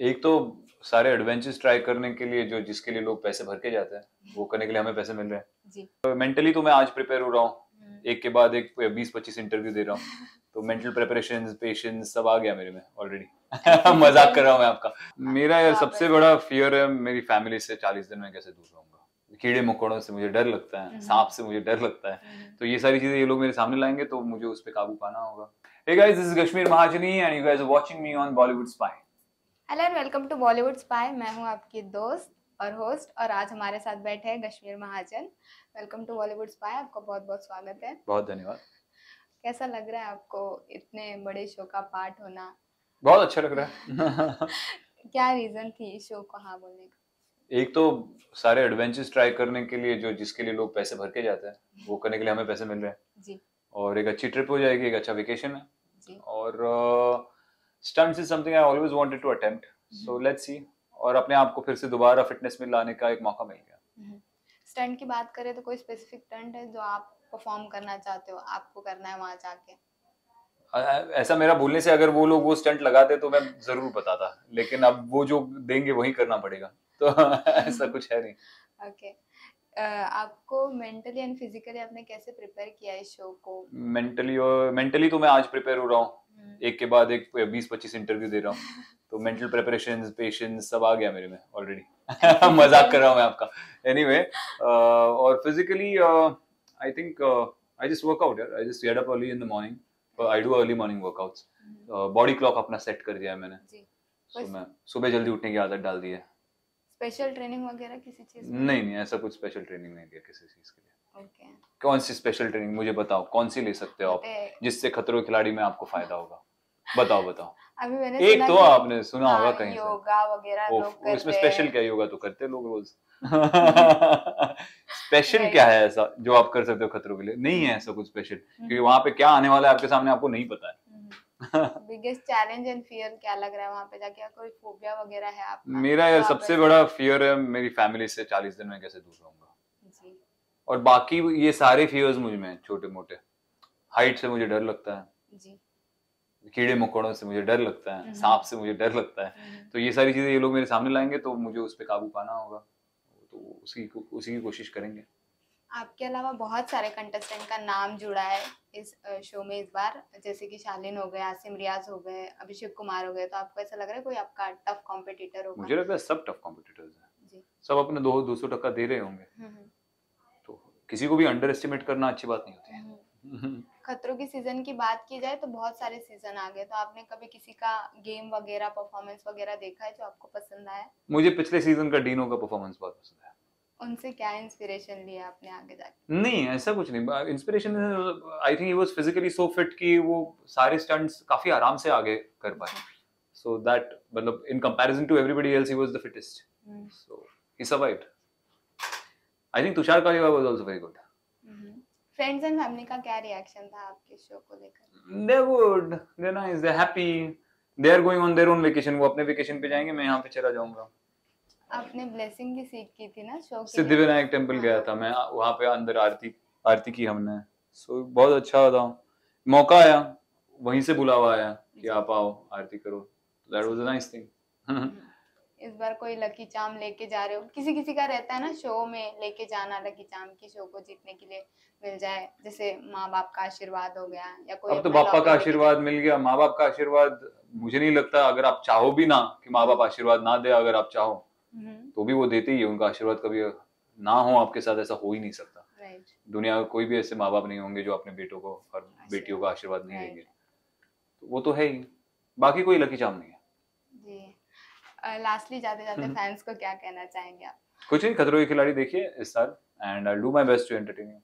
एक तो सारे एडवेंचर्स ट्राई करने के लिए जो जिसके लिए लोग पैसे भर के जाते हैं वो करने के लिए हमें पैसे मिल रहे हैं। जी। मेंटली तो मैं आज प्रिपेयर हो रहा हूँ। हम्म, एक के बाद एक बीस पच्चीस इंटरव्यू दे रहा हूँ। तो मेंटल प्रिपरेशन पेशेंस सब आ गया मेरे में ऑलरेडी मज़ाक कर रहा हूँ मैं आपका। मेरा यार हाँ, सबसे बड़ा फियर है मेरी फैमिली से चालीस दिन में कैसे दूर रहूँगा। कीड़े मकोड़ों से मुझे डर लगता है हम्म। सांप से मुझे डर लगता है। हम्म, तो ये सारी चीज़ें ये लोग मेरे सामने लाएँगे तो मुझे उस पर काबू पाना होगा। Hey guys, this is Kashmir Mahajani and you guys are watching me on Bollywood Spy. Hello and welcome to Bollywood Spy मैं हूँ आपकी दोस्त और होस्ट और आज हमारे साथ बैठे हैं Kashmir Mahajan. Welcome to Bollywood Spy आपका बहुत बहुत स्वागत है। बहुत धन्यवाद। कैसा लग रहा है आपको इतने बड़े शो का पार्ट होना? बहुत अच्छा लग रहा है। क्या रीजन थी इस शो को हाँ बोलने का? एक तो सारे एडवेंचर्स ट्राई करने के लिए जो जिसके लिए लोग पैसे भर के जाते हैं वो करने के लिए हमें पैसे मिल रहे हैं। जी। और एक अच्छी ट्रिप हो जाएगी एक अच्छा वेकेशन है। जी। और stunts is something I always wanted to attempt so let's see और अपने आप को फिर से दोबारा फिटनेस में लाने का एक मौका मिल गया। स्टंट की बात करें तो कोई स्पेसिफिक स्टंट है जो आप परफॉर्म करना चाहते हो? आपको करना है वहाँ जाके? ऐसा मेरा बोलने से अगर वो लोग वो स्टंट लगाते तो मैं ज़रूर बताता। लेकिन अब वो जो देंगे वही करना पड़ेगा। तो ऐसा कुछ है नहीं। ओके आपको मेंटली एंड फिजिकली आपने कैसे प्रिपेयर किया इस शो को? मेंटली और मेंटली तो मैं आज प्रिपेयर हो रहा हूँ। हम्म, एक के बाद एक बीस पच्चीस इंटरव्यू दे रहा हूँ। तो मेंटल प्रिपरेशन पेशेंस सब आ गया मेरे में ऑलरेडी मज़ाक कर रहा हूँ मैं आपका। एनीवे और physically I think I just workout यार। I just get up early in the morning I do early morning workouts body clock अपना सेट कर दिया है मैंने। जी। बस- मैं सुबह जल्दी उठने की आदत डाल दी है। स्पेशल ट्रेनिंग वगैरह किसी चीज़ नहीं नहीं ऐसा कुछ स्पेशल ट्रेनिंग नहीं दिया किसी चीज़ के लिए। ओके कौन सी स्पेशल ट्रेनिंग मुझे बताओ कौन सी ले सकते हो आप? जिससे खतरों के खिलाड़ी में आपको फ़ायदा होगा। बताओ बताओ। अभी मैंने एक तो आपने सुना होगा हाँ, कहीं से। योगा वगैरह लोग करते इसमें स्पेशल क्या योगा तो करते हैं लोग रोज? स्पेशल क्या है ऐसा जो आप कर सकते हो खतरों के लिए? नहीं है ऐसा कुछ स्पेशल क्योंकि वहाँ पे क्या आने वाला है आपके सामने आपको नहीं पता है। बिगेस्ट चैलेंज एंड फियर क्या लग रहा है वहाँ पे जाके? कोई फोबिया वगैरह है आपका? मेरा यार सबसे बड़ा फियर है मेरी फैमिली से चालीस दिन में कैसे दूर रहूँगा। जी। और बाकी ये सारे फियर्स मुझमें छोटे मोटे हाइट से मुझे डर लगता है। जी। कीड़े मकोड़ों से मुझे डर लगता है। हम्म। सांप से मुझे डर लगता है। हम्म, तो ये सारी चीज़ें ये लोग मेरे सामने लाएँगे तो मुझे उस पर काबू पाना होगा। तो उसी उसी की कोशिश करेंगे। आपके अलावा बहुत सारे कंटेस्टेंट का नाम जुड़ा है इस शो में इस बार। जैसे कि शालिन हो गए आसिम रियाज हो गए अभिषेक कुमार हो गए। तो आपको ऐसा लग रहा है कोई आपका टफ कॉम्पिटिटर होगा? मुझे लगता है सब टफ कॉम्पिटिटर्स हैं। सब अपने दो दो सौ टक्का दे रहे होंगे। हम्म, हम्म, तो किसी को भी अंडर एस्टिमेट करना अच्छी बात नहीं होती हम्म। है खतरों की सीज़न की बात की जाए तो बहुत सारे सीज़न आ गए। तो आपने कभी किसी का गेम वगैरह परफॉर्मेंस वगैरह देखा है जो आपको पसंद आया? मुझे पिछले सीज़न का डीनो का परफॉर्मेंस बहुत पसंद है उनसे क्या इंस्पिरेशन लिया आपने आगे जाके? नहीं ऐसा कुछ नहीं। Inspiration I think he was physically so fit कि वो सारे स्टंट्स काफ़ी आराम से आगे कर पाए सो दैट मतलब in comparison to everybody else he was the fittest so he survived I think Tushar Kalia was also very good friends and family का क्या रिएक्शन था आपके शो को लेकर? They're good they're nice they're happy. They are going on their own vacation. वो अपने vacation पे जाएँगे मैं यहाँ पे चला जाऊँगा। आपने ब्लेसिंग भी सीख की थी ना शो के सिद्धि विनायक टेंपल गया था मैं वहाँ पे अंदर आरती आरती की हमने। सो बहुत अच्छा था। मौका आया वहीं से बुलावा आया कि आप आओ आरती करो। That was a nice thing इस बार कोई लकी चाम लेके जा रहे हो। किसी किसी का रहता है ना शो में लेके जाना लकी चाम की शो को जीतने के लिए मिल जाए। जैसे माँ बाप का आशीर्वाद हो गया या कोई अब तो पापा का आशीर्वाद मिल गया। माँ बाप का आशीर्वाद मुझे नहीं लगता अगर आप चाहो भी ना कि माँ बाप आशीर्वाद ना दे अगर आप चाहो। तो भी वो देते ही है उनका आशीर्वाद कभी ना हो आपके साथ ऐसा हो ही नहीं सकता। Right, दुनिया में कोई भी ऐसे माँ बाप नहीं होंगे जो अपने बेटों को और बेटियों का आशीर्वाद नहीं. देंगे। तो वो तो है ही। बाकी कोई लकी चाम नहीं है। जी। लास्टली जाते जाते हम्म। फैंस को क्या कहना चाहेंगे आप? कुछ नहीं खतरों के खिलाड़ी देखिए इस साल and I do my best to entertain you